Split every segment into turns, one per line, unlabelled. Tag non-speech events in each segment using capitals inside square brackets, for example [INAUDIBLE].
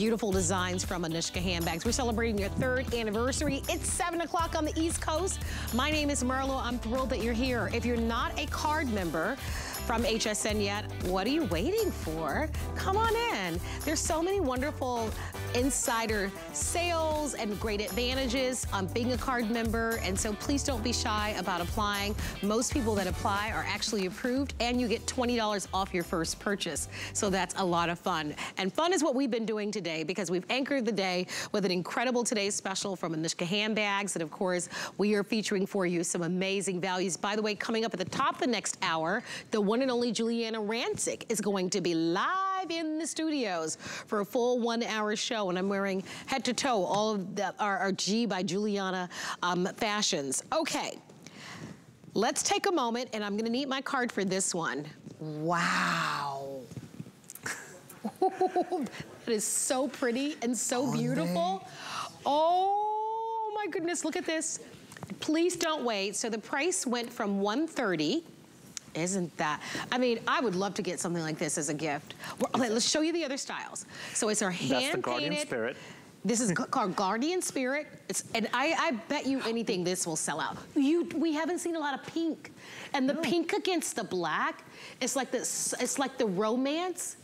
beautiful designs from Anuschka Handbags. We're celebrating your third anniversary. It's 7 o'clock on the East Coast. My name is Marlo. I'm thrilled that you're here. If you're not a card member, from HSN yet, what are you waiting for? Come on in. There's so many wonderful insider sales and great advantages on being a card member. And so please don't be shy about applying. Most people that apply are actually approved and you get $20 off your first purchase. So that's a lot of fun. And fun is what we've been doing today because we've anchored the day with an incredible today's special from Anuschka Handbags. And of course, we are featuring for you some amazing values. By the way, coming up at the top of the next hour, the one and only Giuliana Rancic is going to be live in the studios for a full one hour show. And I'm wearing head to toe all of the, our, our G by Giuliana um, fashions. Okay. Let's take a moment and I'm gonna need my card for this one. Wow. [LAUGHS] that is so pretty and so beautiful. Oh my goodness, look at this. Please don't wait. So the price went from 130 isn't that? I mean, I would love to get something like this as a gift. Let's show you the other styles. So it's our hand-painted.
That's the Guardian. Spirit.
This is [LAUGHS] called Guardian Spirit. It's, and I, I, bet you anything this will sell out. You, we haven't seen a lot of pink. And the no. pink against the black, it's like this, it's like the romance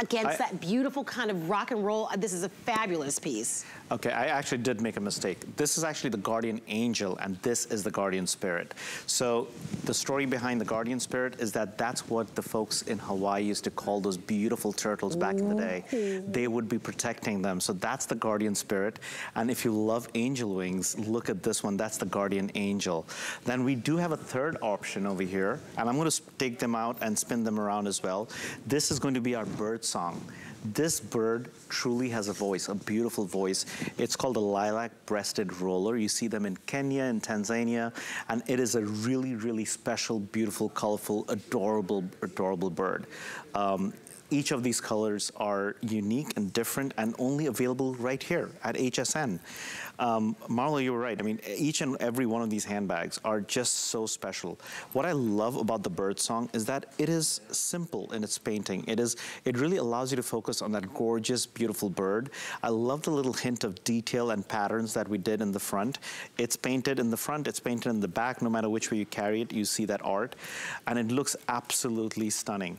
against I, that beautiful kind of rock and roll. Uh, this is a fabulous piece.
Okay, I actually did make a mistake. This is actually the guardian angel, and this is the guardian spirit. So the story behind the guardian spirit is that that's what the folks in Hawaii used to call those beautiful turtles back in the day. They would be protecting them. So that's the guardian spirit. And if you love angel wings, look at this one. That's the guardian angel. Then we do have a third option over here, and I'm going to take them out and spin them around as well. This is going to be our bird song. This bird truly has a voice, a beautiful voice. It's called a lilac-breasted roller. You see them in Kenya and Tanzania, and it is a really, really special, beautiful, colorful, adorable, adorable bird. Um, each of these colors are unique and different and only available right here at HSN. Um, Marlo, you were right. I mean, each and every one of these handbags are just so special. What I love about the bird song is that it is simple in its painting. It is. It really allows you to focus on that gorgeous, beautiful bird. I love the little hint of detail and patterns that we did in the front. It's painted in the front, it's painted in the back. No matter which way you carry it, you see that art. And it looks absolutely stunning.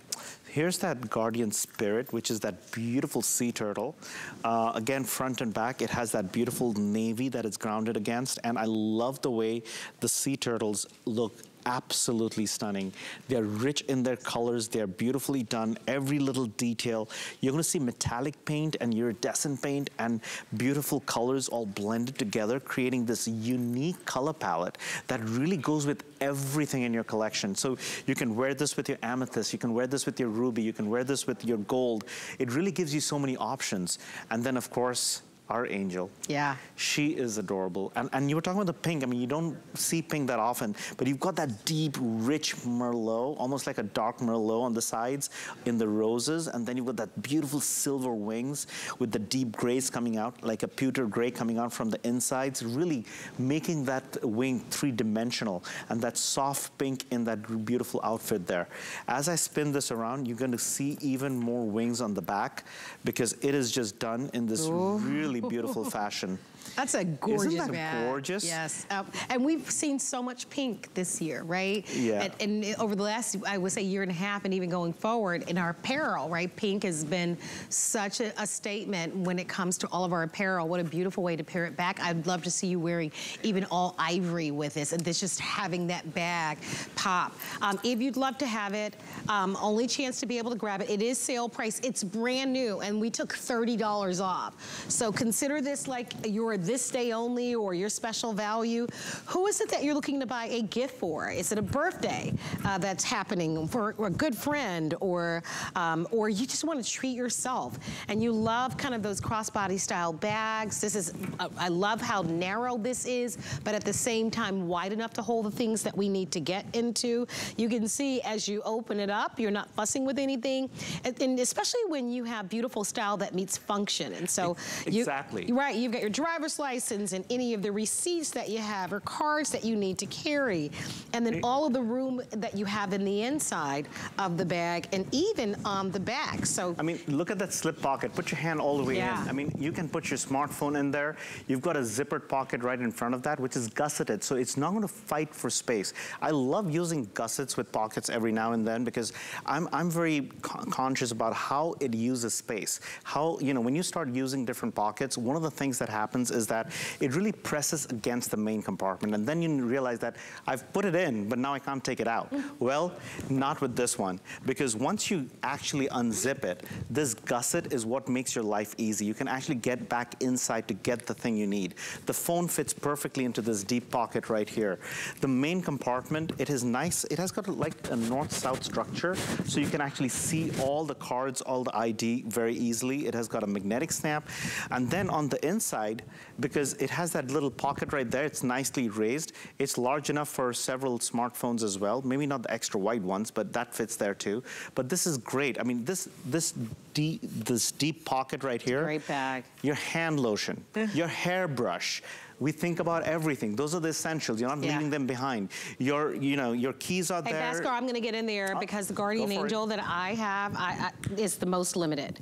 Here's that guardian spirit, which is that beautiful sea turtle. Uh, again, front and back, it has that beautiful navy that it's grounded against. And I love the way the sea turtles look absolutely stunning. They're rich in their colors. They're beautifully done. Every little detail. You're going to see metallic paint and iridescent paint and beautiful colors all blended together, creating this unique color palette that really goes with everything in your collection. So you can wear this with your amethyst. You can wear this with your ruby. You can wear this with your gold. It really gives you so many options. And then, of course, our angel.
Yeah.
She is adorable. And, and you were talking about the pink. I mean, you don't see pink that often, but you've got that deep, rich Merlot, almost like a dark Merlot on the sides in the roses. And then you've got that beautiful silver wings with the deep grays coming out, like a pewter gray coming out from the insides, really making that wing three-dimensional and that soft pink in that beautiful outfit there. As I spin this around, you're going to see even more wings on the back because it is just done in this Ooh. really really beautiful [LAUGHS] fashion.
That's a gorgeous
Isn't that gorgeous?
Yes. Uh, and we've seen so much pink this year, right?
Yeah.
And, and, over the last, I would say, year and a half and even going forward in our apparel, right? Pink has been such a, a statement when it comes to all of our apparel. What a beautiful way to pair it back. I'd love to see you wearing even all ivory with this and this just having that bag pop. Um, if you'd love to have it, um, only chance to be able to grab it. It is sale price. It's brand new and we took $30 off. So consider this like your this day only or your special value. Who is it that you're looking to buy a gift for? Is it a birthday uh, that's happening for a good friend or, um, or you just want to treat yourself and you love kind of those crossbody style bags. This is, uh, I love how narrow this is, but at the same time wide enough to hold the things that we need to get into. You can see as you open it up, you're not fussing with anything. And, and especially when you have beautiful style that meets function. And so
exactly. exactly.
Right, you've got your driver's license and any of the receipts that you have or cards that you need to carry. And then all of the room that you have in the inside of the bag and even on the back. So
I mean, look at that slip pocket. Put your hand all the way
Yeah.
in. I mean, you can put your smartphone in there. You've got a zippered pocket right in front of that, which is gusseted, so it's not going to fight for space. I love using gussets with pockets every now and then because I'm, I'm very con- conscious about how it uses space. How, you know, when you start using different pockets, one of the things that happens is that it really presses against the main compartment, and then you realize that I've put it in, but now I can't take it out. Mm. Well, not with this one, because once you actually unzip it, this gusset is what makes your life easy. You can actually get back inside to get the thing you need. The phone fits perfectly into this deep pocket right here. The main compartment, it is nice. It has got like a north-south structure, so you can actually see all the cards, all the ID very easily. It has got a magnetic snap. And then on the inside, because it has that little pocket right there, it's nicely raised. It's large enough for several smartphones as well. Maybe not the extra wide ones, but that fits there too. But this is great. I mean, this this deep this deep pocket right here.
Great bag.
Your hand lotion, your hairbrush. We think about everything. Those are the essentials. You're not
Yeah.
leaving them behind. Your, you know, your keys are there.
Hey,
there.
Bhaskar, I'm gonna get in there
Oh,
because the Guardian
for it.
Angel that I have I, I, is the most limited.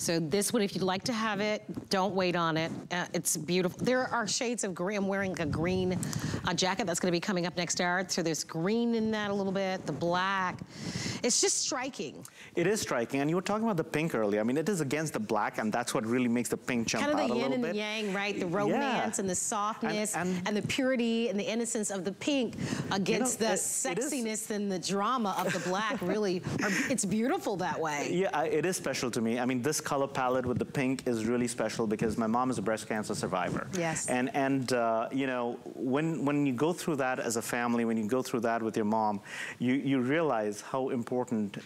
So this one, if you'd like to have it, don't wait on it. Uh, it's beautiful. There are shades of green. I'm wearing a green uh, jacket that's gonna be coming up next hour. So there's green in that a little bit, the black. It's just striking.
It is striking, and you were talking about the pink earlier. I mean, it is against the black, and that's what really makes the pink jump
Kind of
out
the
a
yin
little
and the
bit.
yang, right? The
Yeah.
romance and the softness and,
and-
the purity and the innocence of the pink against
know,
the
it- it
sexiness and the drama of the black. [LAUGHS] really, are, it's beautiful that way.
Yeah, it is special to me. I mean, this color palette with the pink is really special because my mom is a breast cancer survivor.
Yes.
And and uh, you know, when when you go through that as a family, when you go through that with your mom, you you realize how important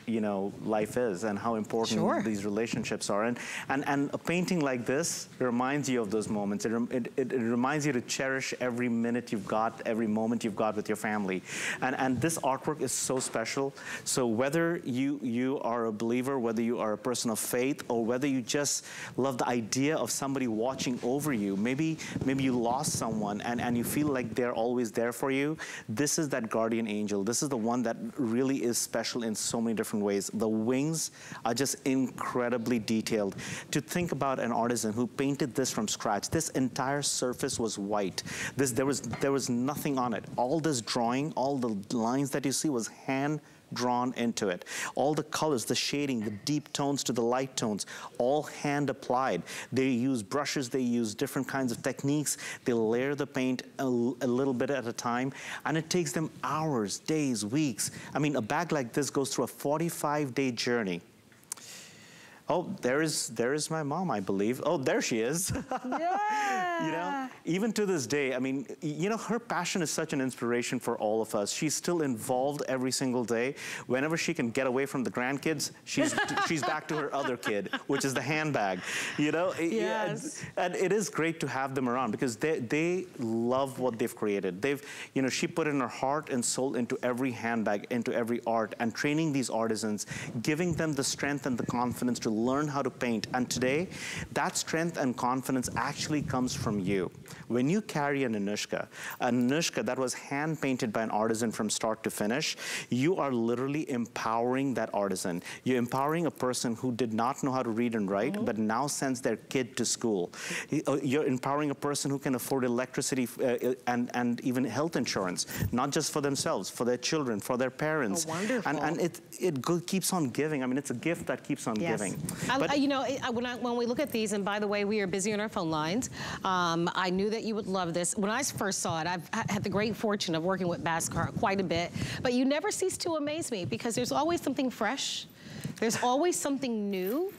you know life is and how important
Sure.
these relationships are. And and and a painting like this reminds you of those moments. It it, it, it reminds you to cherish every minute you've got, every moment you've got with your family. And and this artwork is so special. So whether you you are a believer, whether you are a person of faith, or whether you just love the idea of somebody watching over you, maybe maybe you lost someone and, and you feel like they're always there for you, this is that guardian angel. This is the one that really is special in so many different ways. The wings are just incredibly detailed. To think about an artisan who painted this from scratch, this entire surface was white. This, there, was, there was nothing on it. All this drawing, all the lines that you see was hand drawn into it. All the colors, the shading, the deep tones to the light tones, all hand applied. They use brushes, they use different kinds of techniques. They layer the paint a little bit at a time, and it takes them hours, days, weeks. I mean, a bag like this goes through a 45 day journey. Oh, there is there is my mom, I believe. Oh, there she is. [LAUGHS] you know, even to this day, I mean, you know, her passion is such an inspiration for all of us. She's still involved every single day. Whenever she can get away from the grandkids, she's [LAUGHS] she's back to her other kid, which is the handbag. You know, yeah, and-
Yes.
and it is great to have them around because they they love what they've created. They've, you know, she put in her heart and soul into every handbag, into every art, and training these artisans, giving them the strength and the confidence to learn how to paint. And today, that strength and confidence actually comes from you. When you carry an Anuschka, a Anuschka that was hand painted by an artisan from start to finish, you are literally empowering that artisan. You're empowering a person who did not know how to read and write, but now sends their kid to school. Uh, You're empowering a person who can afford electricity uh, uh, and, and even health insurance, not just for themselves, for their children, for their parents.
Oh, wonderful.
And, and it, it keeps on giving. I mean, it's a gift that keeps on giving.
I,
But-
I- you know, when, I, when we look at these, and by the way, we are busy on our phone lines. Um, I knew that you would love this. When I first saw it, I've had the great fortune of working with Bhaskar quite a bit, but you never cease to amaze me because there's always something fresh. There's always something new.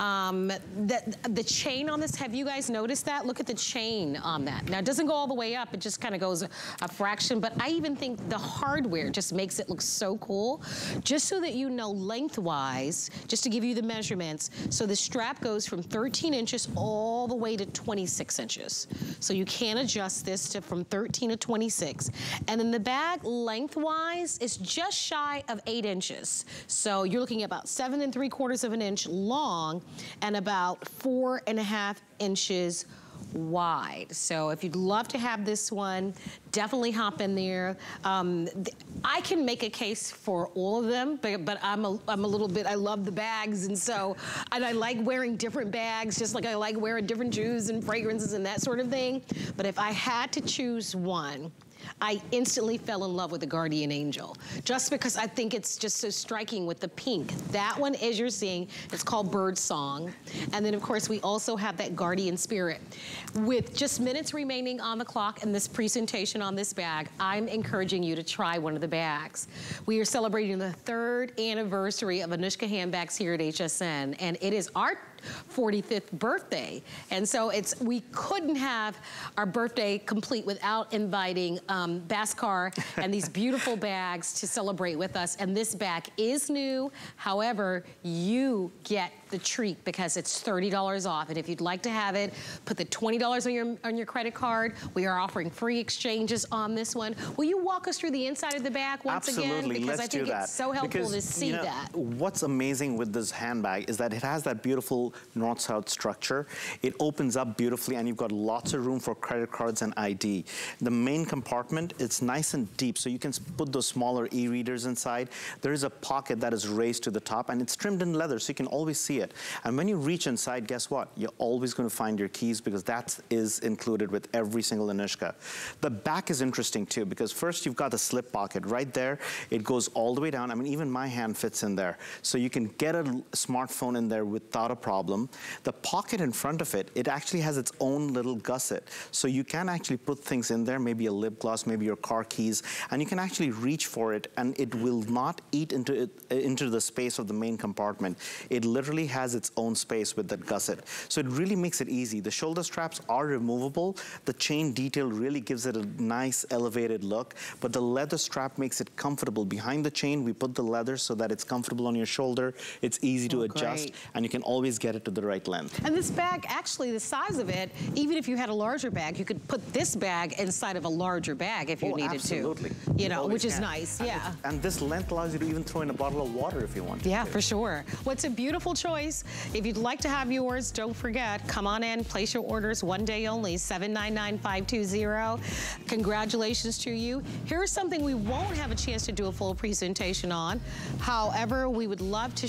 Um, the, the chain on this, have you guys noticed that? Look at the chain on that. Now, it doesn't go all the way up. It just kind of goes a, a fraction, but I even think the hardware just makes it look so cool. Just so that you know lengthwise, just to give you the measurements, so the strap goes from 13 inches all the way to 26 inches. So you can adjust this to from 13 to 26. And then the bag lengthwise is just shy of eight inches. So you're looking at about seven and three quarters of an inch long and about four and a half inches wide. So if you'd love to have this one, definitely hop in there. Um, I can make a case for all of them, but, but I'm, a, I'm a little bit, I love the bags. And so, and I like wearing different bags, just like I like wearing different shoes and fragrances and that sort of thing. But if I had to choose one, I instantly fell in love with the Guardian Angel, just because I think it's just so striking with the pink. That one, as you're seeing, it's called Bird Song. And then, of course, we also have that Guardian Spirit. With just minutes remaining on the clock and this presentation on this bag, I'm encouraging you to try one of the bags. We are celebrating the third anniversary of Anuschka handbags here at HSN, and it is our 45th birthday. And so it's we couldn't have our birthday complete without inviting um, Bhaskar and these [LAUGHS] beautiful bags to celebrate with us. And this bag is new. However, you get the treat because it's $30 off. And if you'd like to have it, put the $20 on your, on your credit card. We are offering free exchanges on this one. Will you walk us through the inside of the bag once
Absolutely.
again? Because
Let's
I think
do that.
it's so helpful
because,
to see
you know,
that.
What's amazing with this handbag is that it has that beautiful north-south structure. It opens up beautifully and you've got lots of room for credit cards and ID. The main compartment, it's nice and deep, so you can put those smaller e-readers inside. There is a pocket that is raised to the top and it's trimmed in leather, so you can always see it. And when you reach inside, guess what? You're always going to find your keys because that is included with every single Anuschka. The back is interesting too because first you've got the slip pocket right there. It goes all the way down. I mean, even my hand fits in there. So you can get a smartphone in there without a problem. The pocket in front of it, it actually has its own little gusset. So you can actually put things in there, maybe a lip gloss, maybe your car keys, and you can actually reach for it and it will not eat into, it, into the space of the main compartment. It literally has its own space with that gusset. So it really makes it easy. The shoulder straps are removable. The chain detail really gives it a nice elevated look, but the leather strap makes it comfortable. Behind the chain, we put the leather so that it's comfortable on your shoulder. It's easy to
Oh,
adjust,
great.
and you can always get it to the right length.
And this bag, actually, the size of it, even if you had a larger bag, you could put this bag inside of a larger bag if you
Oh,
needed
absolutely.
to. You know, which is
can.
nice,
And
yeah.
And this length allows you to even throw in a bottle of water if you want.
Yeah, for sure. Well, a beautiful choice. If you'd like to have yours, don't forget, come on in, place your orders one day only, 799520. Congratulations to you. Here's something we won't have a chance to do a full presentation on. However, we would love to